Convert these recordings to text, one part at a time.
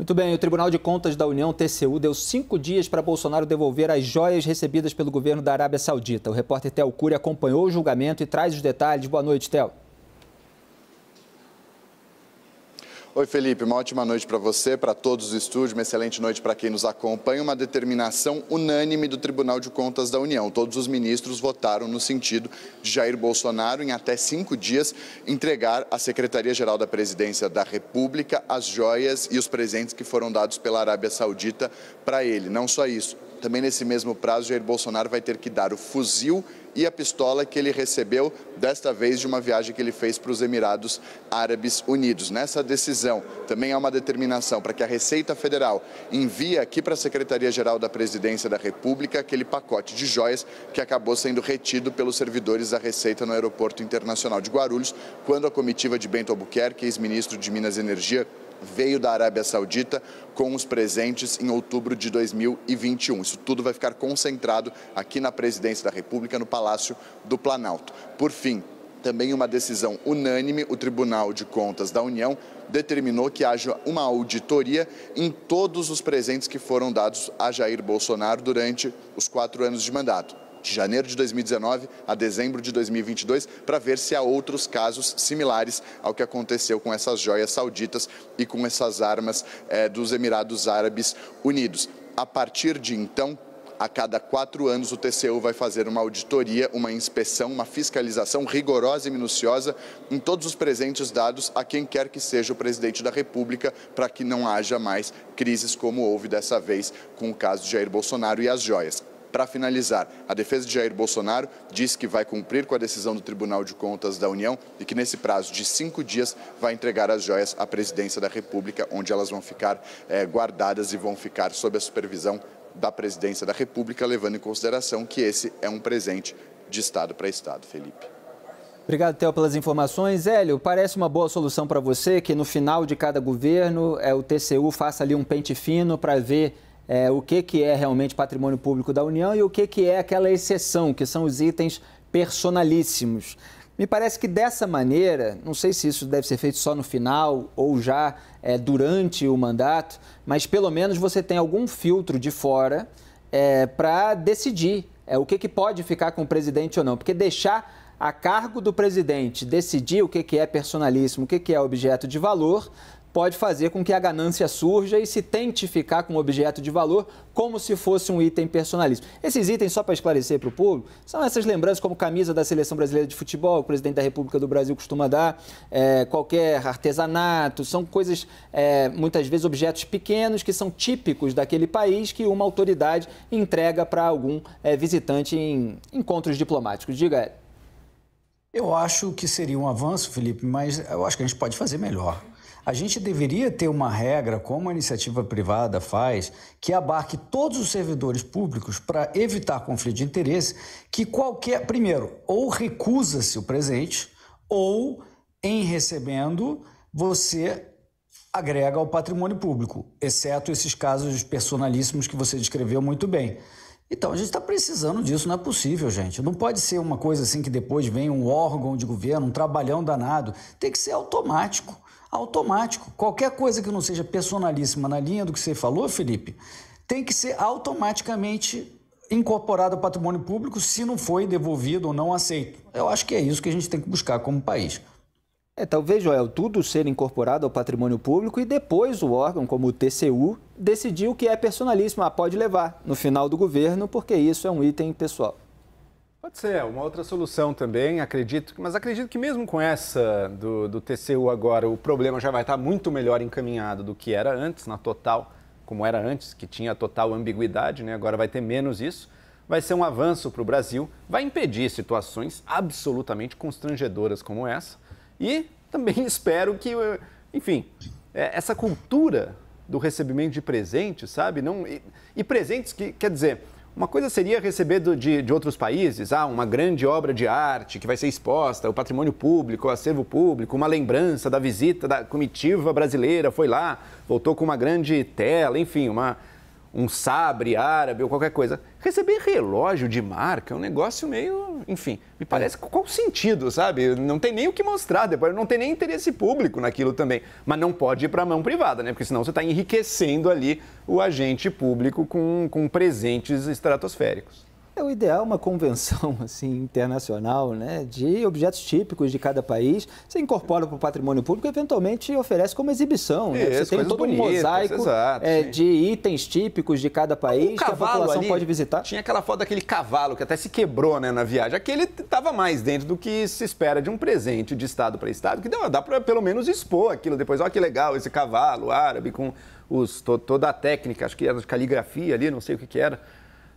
Muito bem, o Tribunal de Contas da União, TCU, deu cinco dias para Bolsonaro devolver as joias recebidas pelo governo da Arábia Saudita. O repórter Tel Cury acompanhou o julgamento e traz os detalhes. Boa noite, Tel. Oi, Felipe, uma ótima noite para você, para todos os estúdios, uma excelente noite para quem nos acompanha. Uma determinação unânime do Tribunal de Contas da União. Todos os ministros votaram no sentido de Jair Bolsonaro, em até cinco dias, entregar à Secretaria-Geral da Presidência da República as joias e os presentes que foram dados pela Arábia Saudita para ele. Não só isso, também nesse mesmo prazo, Jair Bolsonaro vai ter que dar o fuzil e a pistola que ele recebeu, desta vez de uma viagem que ele fez para os Emirados Árabes Unidos. Nessa decisão, também há uma determinação para que a Receita Federal envie aqui para a Secretaria-Geral da Presidência da República aquele pacote de joias que acabou sendo retido pelos servidores da Receita no Aeroporto Internacional de Guarulhos, quando a comitiva de Bento Albuquerque, ex-ministro de Minas e Energia, veio da Arábia Saudita com os presentes em outubro de 2021. Isso tudo vai ficar concentrado aqui na Presidência da República, no Palácio do Planalto. Por fim, também uma decisão unânime, o Tribunal de Contas da União determinou que haja uma auditoria em todos os presentes que foram dados a Jair Bolsonaro durante os quatro anos de mandato de janeiro de 2019 a dezembro de 2022, para ver se há outros casos similares ao que aconteceu com essas joias sauditas e com essas armas eh, dos Emirados Árabes Unidos. A partir de então, a cada quatro anos o TCU vai fazer uma auditoria, uma inspeção, uma fiscalização rigorosa e minuciosa em todos os presentes dados a quem quer que seja o presidente da República, para que não haja mais crises como houve dessa vez com o caso de Jair Bolsonaro e as joias. Para finalizar, a defesa de Jair Bolsonaro diz que vai cumprir com a decisão do Tribunal de Contas da União e que, nesse prazo de cinco dias, vai entregar as joias à presidência da República, onde elas vão ficar é, guardadas e vão ficar sob a supervisão da presidência da República, levando em consideração que esse é um presente de Estado para Estado. Felipe. Obrigado, Theo, pelas informações. Hélio, parece uma boa solução para você que no final de cada governo é, o TCU faça ali um pente fino para ver é, o que, que é realmente patrimônio público da União e o que, que é aquela exceção, que são os itens personalíssimos. Me parece que dessa maneira, não sei se isso deve ser feito só no final ou já é, durante o mandato, mas pelo menos você tem algum filtro de fora é, para decidir é, o que, que pode ficar com o presidente ou não. Porque deixar a cargo do presidente decidir o que, que é personalíssimo, o que, que é objeto de valor, pode fazer com que a ganância surja e se tente ficar com um objeto de valor como se fosse um item personalíssimo. Esses itens, só para esclarecer para o público, são essas lembranças como camisa da Seleção Brasileira de Futebol, o presidente da República do Brasil costuma dar, é, qualquer artesanato, são coisas, é, muitas vezes, objetos pequenos que são típicos daquele país que uma autoridade entrega para algum é, visitante em encontros diplomáticos. Diga, Eu acho que seria um avanço, Felipe, mas eu acho que a gente pode fazer melhor. A gente deveria ter uma regra, como a iniciativa privada faz, que abarque todos os servidores públicos para evitar conflito de interesse, que qualquer, primeiro, ou recusa-se o presente, ou em recebendo, você agrega ao patrimônio público, exceto esses casos personalíssimos que você descreveu muito bem. Então, a gente está precisando disso, não é possível, gente. Não pode ser uma coisa assim que depois vem um órgão de governo, um trabalhão danado. Tem que ser automático automático. Qualquer coisa que não seja personalíssima na linha do que você falou, Felipe, tem que ser automaticamente incorporado ao patrimônio público se não foi devolvido ou não aceito. Eu acho que é isso que a gente tem que buscar como país. É, talvez, Joel, tudo ser incorporado ao patrimônio público e depois o órgão, como o TCU, decidir o que é personalíssimo. Ah, pode levar no final do governo, porque isso é um item pessoal. Pode ser, uma outra solução também, acredito, mas acredito que mesmo com essa do, do TCU agora, o problema já vai estar muito melhor encaminhado do que era antes, na total, como era antes, que tinha total ambiguidade, né? agora vai ter menos isso. Vai ser um avanço para o Brasil, vai impedir situações absolutamente constrangedoras como essa. E também espero que, enfim, é, essa cultura do recebimento de presentes, sabe? Não, e, e presentes que, quer dizer, uma coisa seria receber do, de, de outros países, ah, uma grande obra de arte que vai ser exposta, o patrimônio público, o acervo público, uma lembrança da visita da comitiva brasileira, foi lá, voltou com uma grande tela, enfim, uma, um sabre árabe ou qualquer coisa. Receber relógio de marca é um negócio meio, enfim, me parece qual o sentido, sabe? Não tem nem o que mostrar, depois não tem nem interesse público naquilo também. Mas não pode ir para a mão privada, né? Porque senão você está enriquecendo ali o agente público com, com presentes estratosféricos. É o ideal uma convenção assim internacional, né, de objetos típicos de cada país. Você incorpora para o patrimônio público e eventualmente oferece como exibição. Né? Isso, Você tem todo bonitas, um mosaico exato, é, de itens típicos de cada país que a população ali, pode visitar. Tinha aquela foto daquele cavalo que até se quebrou né, na viagem. Aquele estava mais dentro do que se espera de um presente de estado para estado, que dá, dá para pelo menos expor aquilo depois. Olha que legal esse cavalo árabe com os, toda a técnica, acho que era de caligrafia ali, não sei o que, que era.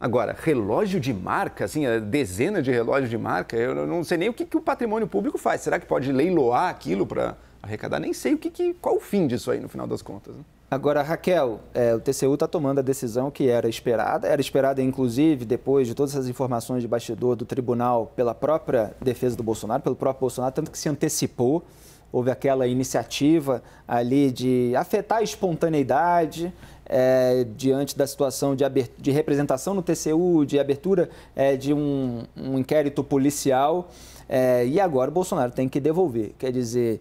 Agora, relógio de marca, assim, dezena de relógios de marca, eu não sei nem o que, que o patrimônio público faz. Será que pode leiloar aquilo para arrecadar? Nem sei o que, que, qual o fim disso aí, no final das contas. Né? Agora, Raquel, é, o TCU está tomando a decisão que era esperada, era esperada inclusive depois de todas as informações de bastidor do tribunal pela própria defesa do Bolsonaro, pelo próprio Bolsonaro, tanto que se antecipou, houve aquela iniciativa ali de afetar a espontaneidade, é, diante da situação de, de, representação no TCU, de abertura é, de um, um, inquérito policial. É, e agora o Bolsonaro tem que devolver. Quer dizer,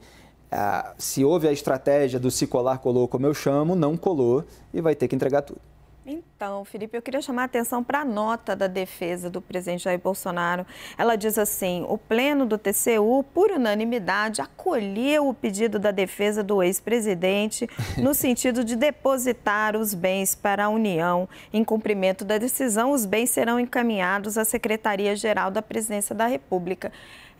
se houve a estratégia do se colar, colou, como eu chamo, não colou e vai ter que entregar tudo. Então, Felipe, eu queria chamar a atenção para a nota da defesa do presidente Jair Bolsonaro. Ela diz assim: o pleno do TCU, por unanimidade, acolheu o pedido da defesa do ex-presidente no sentido de depositar os bens para a União. Em cumprimento da decisão, os bens serão encaminhados à Secretaria-Geral da Presidência da República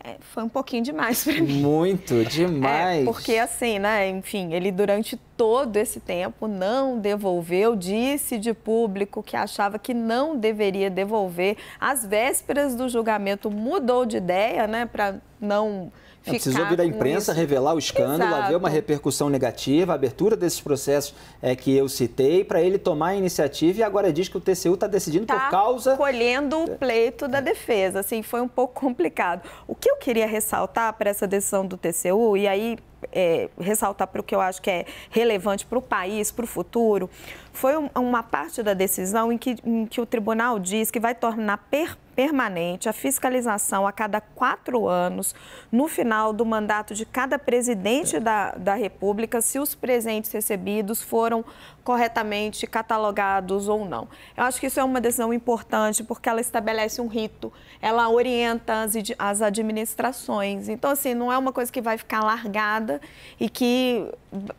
é, foi um pouquinho demais para mim. Muito, demais. É, porque assim, né, enfim, ele durante todo esse tempo não devolveu, disse de público que achava que não deveria devolver. Às vésperas do julgamento mudou de ideia, né, para não Ficar precisou vir a imprensa revelar o escândalo, Exato. haver uma repercussão negativa, a abertura desses processos é, que eu citei, para ele tomar a iniciativa e agora diz que o TCU está decidindo tá por causa. colhendo o pleito da defesa. Assim, foi um pouco complicado. O que eu queria ressaltar para essa decisão do TCU, e aí é, ressaltar para o que eu acho que é relevante para o país, para o futuro, foi um, uma parte da decisão em que, em que o tribunal diz que vai tornar per, permanente a fiscalização a cada quatro anos, no final do mandato de cada presidente da, da República, se os presentes recebidos foram corretamente catalogados ou não. Eu acho que isso é uma decisão importante porque ela estabelece um rito, ela orienta as, as administrações. Então, assim, não é uma coisa que vai ficar largada e que.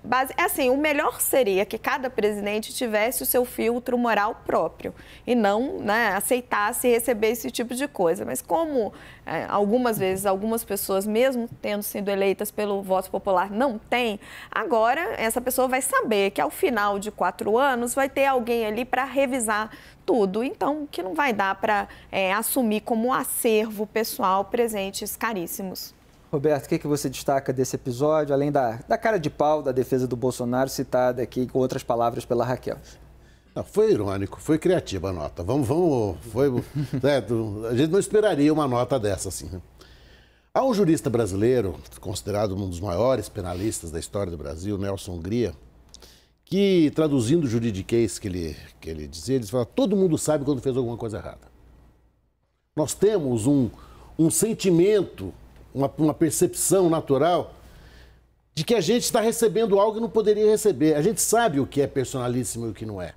Base, é assim, o melhor seria que cada presidente tivesse o seu filtro moral próprio e não né, aceitasse receber esse tipo de coisa. Mas como é, algumas vezes algumas pessoas, mesmo tendo sido eleitas pelo voto popular, não têm, agora essa pessoa vai saber que ao final de quatro anos vai ter alguém ali para revisar tudo. Então, que não vai dar para é, assumir como acervo pessoal presentes caríssimos. Roberto, o que, que você destaca desse episódio, além da, da cara de pau da defesa do Bolsonaro, citada aqui com outras palavras pela Raquel? Não, foi irônico, foi criativa a nota. Vamos, vamos, foi, né, a gente não esperaria uma nota dessa assim. Né? Há um jurista brasileiro, considerado um dos maiores penalistas da história do Brasil, Nelson Hungria, que traduzindo o juridiquês que ele, que ele dizia, ele fala, todo mundo sabe quando fez alguma coisa errada. Nós temos um, um sentimento, uma, uma percepção natural de que a gente está recebendo algo que não poderia receber. A gente sabe o que é personalíssimo e o que não é.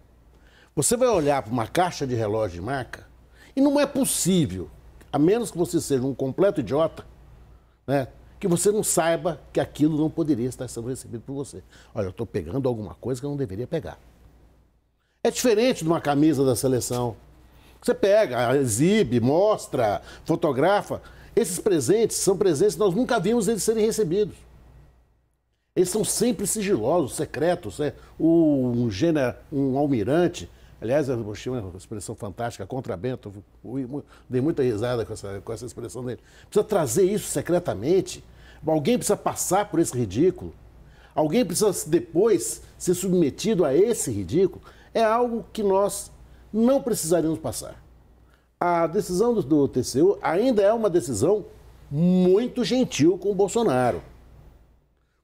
Você vai olhar para uma caixa de relógio de marca e não é possível, a menos que você seja um completo idiota, né, que você não saiba que aquilo não poderia estar sendo recebido por você. Olha, eu estou pegando alguma coisa que eu não deveria pegar. É diferente de uma camisa da seleção. Você pega, exibe, mostra, fotografa. Esses presentes são presentes que nós nunca vimos eles serem recebidos. Eles são sempre sigilosos, secretos. Né? um, um almirante Aliás, eu achei uma expressão fantástica, contrabento. Dei muita risada com essa, com essa expressão dele. Precisa trazer isso secretamente. Alguém precisa passar por esse ridículo. Alguém precisa depois ser submetido a esse ridículo. É algo que nós não precisaríamos passar. A decisão do, TCU ainda é uma decisão muito gentil com o Bolsonaro.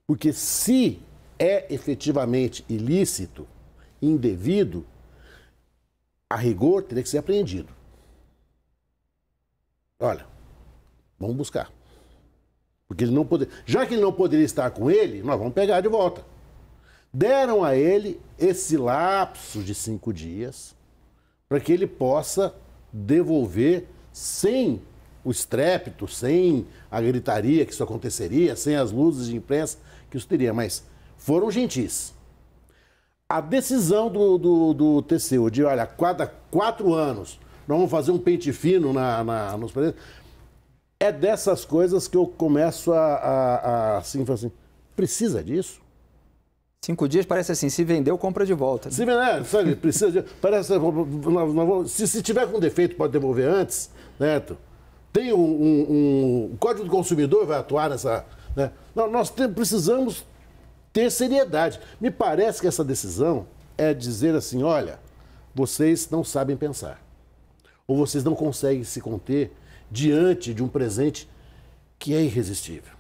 Porque se é efetivamente ilícito, indevido, a rigor, teria que ser apreendido. Olha, vamos buscar. Porque ele não poderia. Já que ele não poderia estar com ele, nós vamos pegar de volta. Deram a ele esse lapso de cinco dias para que ele possa devolver sem o estrépito, sem a gritaria que isso aconteceria, sem as luzes de imprensa que isso teria, mas foram gentis. A decisão do, do, do TCU de, olha, cada quatro anos nós vamos fazer um pente fino na, na, nos presidentes, é dessas coisas que eu começo a, a, a assim, assim, precisa disso? Cinco dias parece assim, se vendeu, compra de volta. Se vender, sabe, precisa de. Parece, se, se tiver com defeito, pode devolver antes, né? Tem um, um, um, O Código do Consumidor vai atuar nessa. Né? Nós tem, precisamos ter seriedade. Me parece que essa decisão é dizer assim: olha, vocês não sabem pensar. Ou vocês não conseguem se conter diante de um presente que é irresistível.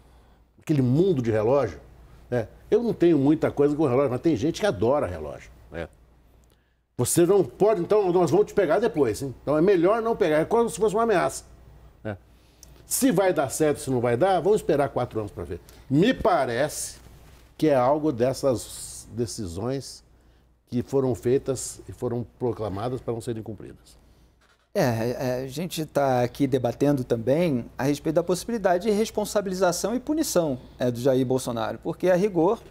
Aquele mundo de relógio. Né? Eu não tenho muita coisa com relógio, mas tem gente que adora relógio. Né? Você não pode, então nós vamos te pegar depois. Hein? Então é melhor não pegar, é como se fosse uma ameaça. Né? Se vai dar certo, se não vai dar, vamos esperar quatro anos para ver. Me parece que é algo dessas decisões que foram feitas e foram proclamadas para não serem cumpridas. É, é, a gente está aqui debatendo também a respeito da possibilidade de responsabilização e punição é, do Jair Bolsonaro, porque a rigor,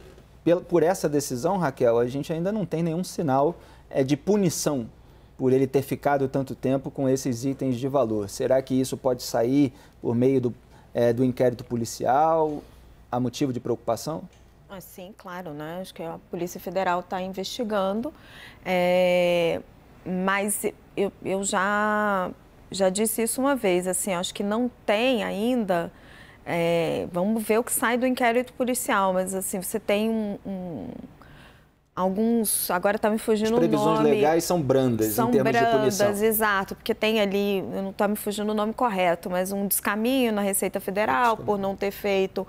por essa decisão, Raquel, a gente ainda não tem nenhum sinal é, de punição por ele ter ficado tanto tempo com esses itens de valor. Será que isso pode sair por meio do, é, do inquérito policial? Há motivo de preocupação? Ah, sim, claro, né? Acho que a Polícia Federal está investigando. É mas eu, eu já, já disse isso uma vez, assim, acho que não tem ainda. É, vamos ver o que sai do inquérito policial, mas assim, você tem um, um alguns, agora está me fugindo o nome. As previsões legais são brandas são em termos brandas, de punição. exato, porque tem ali, não está me fugindo o nome correto, mas um descaminho na Receita Federal por não ter feito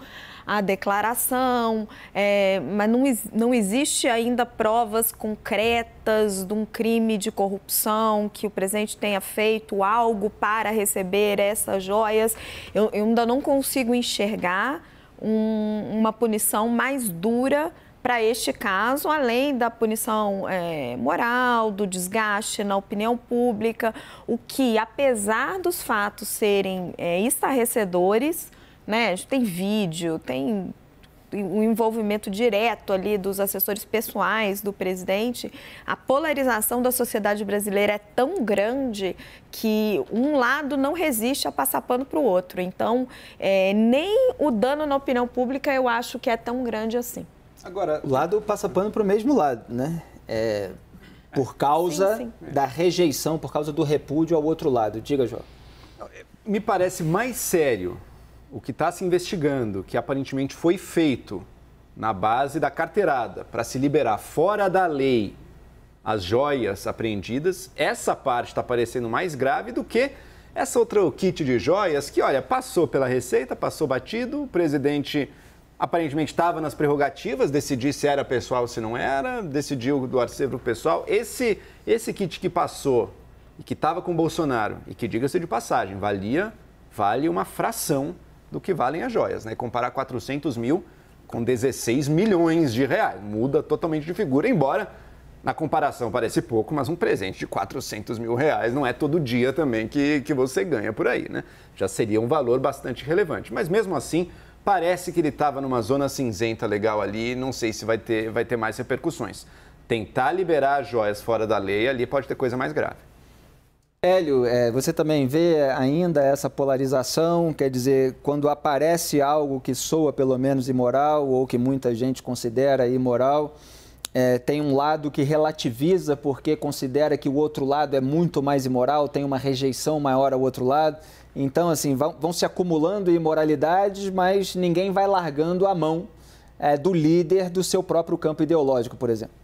a declaração, é, mas não, não existe ainda provas concretas de um crime de corrupção que o presidente tenha feito algo para receber essas joias. Eu, eu ainda não consigo enxergar um, uma punição mais dura para este caso, além da punição é, moral, do desgaste na opinião pública, o que, apesar dos fatos serem é, estarrecedores, né? Tem vídeo, tem o envolvimento direto ali dos assessores pessoais do presidente, a polarização da sociedade brasileira é tão grande que um lado não resiste a passar pano para o outro. Então, é, nem o dano na opinião pública eu acho que é tão grande assim. Agora, o lado passa pano para o mesmo lado, né? É, por causa sim, sim. da rejeição, por causa do repúdio ao outro lado. Diga, João. Me parece mais sério o que está se investigando, que aparentemente foi feito na base da carteirada para se liberar fora da lei as joias apreendidas, essa parte está parecendo mais grave do que essa outra kit de joias que, olha, passou pela Receita, passou batido, o presidente aparentemente estava nas prerrogativas, decidir se era pessoal ou se não era, decidiu doar ser para o pessoal. Esse, esse kit que passou e que estava com o Bolsonaro, e que, diga-se de passagem, valia, vale uma fração do que valem as joias, né? Comparar 400 mil com 16 milhões de reais. Muda totalmente de figura, embora na comparação parece pouco, mas um presente de 400 mil reais não é todo dia também que, que você ganha por aí, né? Já seria um valor bastante relevante. Mas mesmo assim, parece que ele estava numa zona cinzenta legal ali, não sei se vai ter, vai ter mais repercussões. Tentar liberar as joias fora da lei ali pode ter coisa mais grave. Hélio, é, você também vê ainda essa polarização, quer dizer, quando aparece algo que soa pelo menos imoral ou que muita gente considera imoral, é, tem um lado que relativiza porque considera que o outro lado é muito mais imoral, tem uma rejeição maior ao outro lado. Então, assim, vão, vão se acumulando imoralidades, mas ninguém vai largando a mão é, do líder do seu próprio campo ideológico, por exemplo.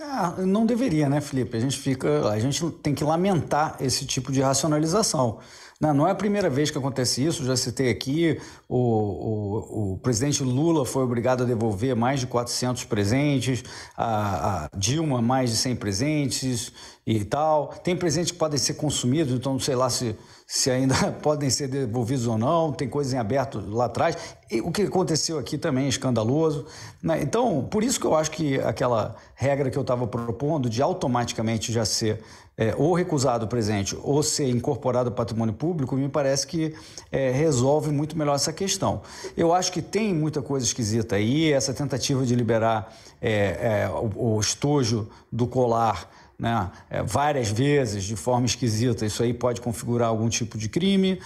Ah, não deveria, né, Felipe? A gente fica, a gente tem que lamentar esse tipo de racionalização. Não, não é a primeira vez que acontece isso, já citei aqui, o, o, o presidente Lula foi obrigado a devolver mais de 400 presentes, a, a, Dilma mais de 100 presentes e tal. Tem presentes que podem ser consumidos, então não sei lá se, se ainda podem ser devolvidos ou não, tem coisas em aberto lá atrás. E o que aconteceu aqui também é escandaloso. Né? Então, por isso que eu acho que aquela regra que eu estava propondo de automaticamente já ser é, ou recusado o presente ou ser incorporado ao patrimônio público, me parece que é, resolve muito melhor essa questão. Eu acho que tem muita coisa esquisita aí, essa tentativa de liberar é, é o, o estojo do colar né, é, várias vezes de forma esquisita, isso aí pode configurar algum tipo de crime,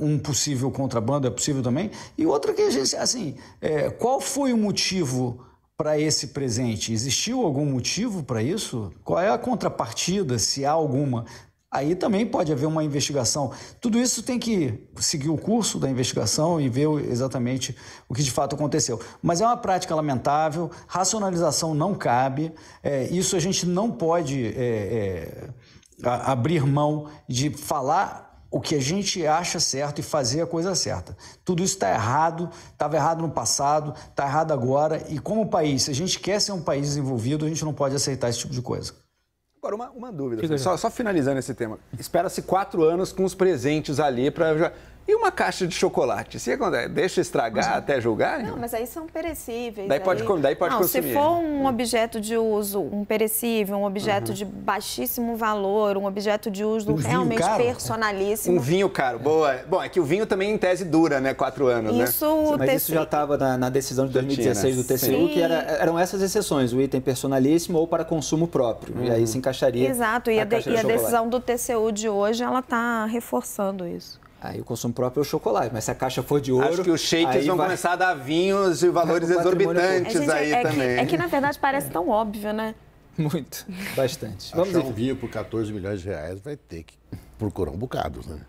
um possível contrabando é possível também. E outra que a gente, assim, é, qual foi o motivo para esse presente? Existiu algum motivo para isso? Qual é a contrapartida, se há alguma? Aí também pode haver uma investigação. Tudo isso tem que seguir o curso da investigação e ver exatamente o que de fato aconteceu. Mas é uma prática lamentável, racionalização não cabe, é, isso a gente não pode é, é, abrir mão de falar o que a gente acha certo e fazer a coisa certa. Tudo isso está errado, estava errado no passado, está errado agora. E como país, se a gente quer ser um país desenvolvido, a gente não pode aceitar esse tipo de coisa. Agora, uma, uma dúvida, só, só, finalizando esse tema. Espera-se quatro anos com os presentes ali para e uma caixa de chocolate? Se acontece, deixa estragar mas, até julgar? Não, mas aí são perecíveis. Daí pode, aí... daí pode não, consumir. Se for um objeto de uso, um perecível, um objeto uhum. de baixíssimo valor, um objeto de uso um realmente caro. personalíssimo. Um vinho caro, boa. Bom, é que o vinho também em tese dura, né? Quatro anos, isso, né? Mas isso já estava na, na, decisão de 2016 do TCU, Sim. que era, eram essas exceções, o item personalíssimo ou para consumo próprio. Uhum. E aí uhum. se encaixaria. Exato, e a, de, e a decisão do TCU de hoje, ela está reforçando isso. Aí o consumo próprio é o chocolate, mas se a caixa for de ouro. Acho que os shakers vão vai... começar a dar vinhos e valores exorbitantes é, aí é também. Que, é que na verdade parece tão óbvio, né? Muito, bastante. Vamos Achar um vinho por 14 milhões de reais vai ter que procurar um bocado, né?